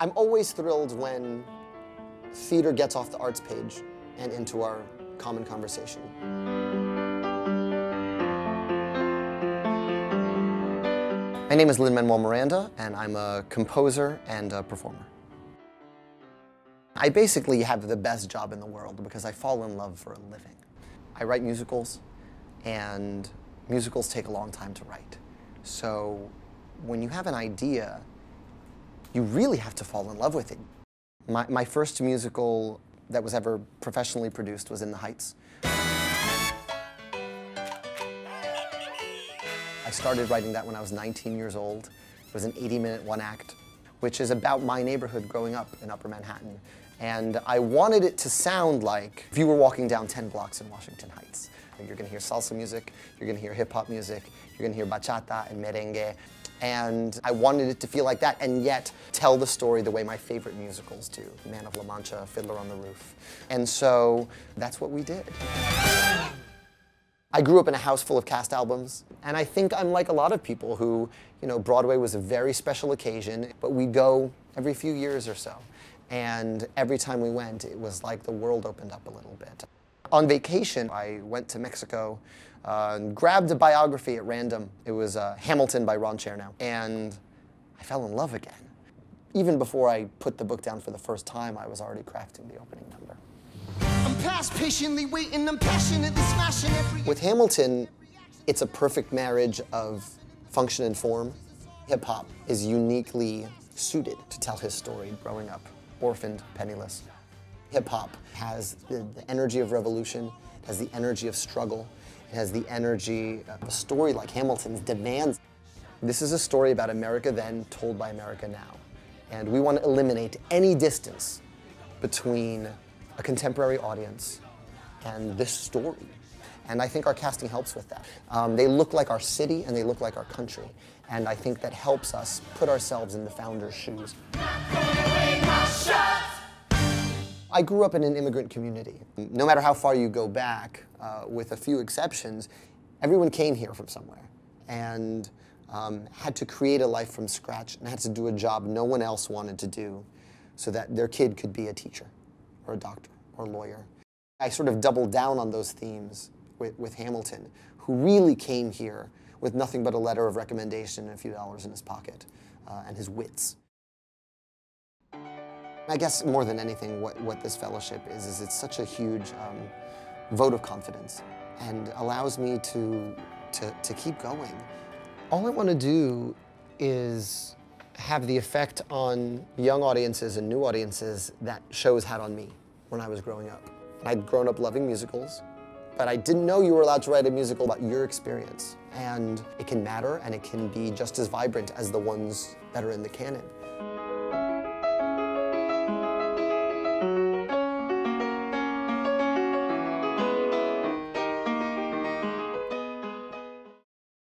I'm always thrilled when theater gets off the arts page and into our common conversation. My name is Lin-Manuel Miranda, and I'm a composer and a performer. I basically have the best job in the world because I fall in love for a living. I write musicals, and musicals take a long time to write. So when you have an idea, you really have to fall in love with it. My, my first musical that was ever professionally produced was In the Heights. I started writing that when I was 19 years old. It was an 80-minute one-act, which is about my neighborhood growing up in Upper Manhattan. And I wanted it to sound like if you were walking down 10 blocks in Washington Heights. You're gonna hear salsa music, you're gonna hear hip-hop music, you're gonna hear bachata and merengue. And I wanted it to feel like that and yet tell the story the way my favorite musicals do. Man of La Mancha, Fiddler on the Roof. And so that's what we did. I grew up in a house full of cast albums, and I think I'm like a lot of people who, you know, Broadway was a very special occasion, but we go every few years or so. And every time we went, it was like the world opened up a little bit. On vacation, I went to Mexico uh, and grabbed a biography at random. It was uh, Hamilton by Ron Chernow, and I fell in love again. Even before I put the book down for the first time, I was already crafting the opening number. I'm past patiently waiting, I'm passionately smashing every. With Hamilton, it's a perfect marriage of function and form. Hip hop is uniquely suited to tell his story growing up, orphaned, penniless. Hip hop has the, the energy of revolution, has the energy of struggle, it has the energy of a story like Hamilton's demands. This is a story about America then told by America now. And we want to eliminate any distance between a contemporary audience and this story. And I think our casting helps with that. Um, they look like our city and they look like our country. And I think that helps us put ourselves in the founder's shoes. I grew up in an immigrant community. No matter how far you go back, uh, with a few exceptions, everyone came here from somewhere and um, had to create a life from scratch and had to do a job no one else wanted to do so that their kid could be a teacher or a doctor or a lawyer. I sort of doubled down on those themes with, with Hamilton, who really came here with nothing but a letter of recommendation and a few dollars in his pocket uh, and his wits. I guess more than anything, what, what this fellowship is, is it's such a huge um, vote of confidence and allows me to, to, to keep going. All I want to do is have the effect on young audiences and new audiences that shows had on me when I was growing up. I'd grown up loving musicals, but I didn't know you were allowed to write a musical about your experience. And it can matter and it can be just as vibrant as the ones that are in the canon.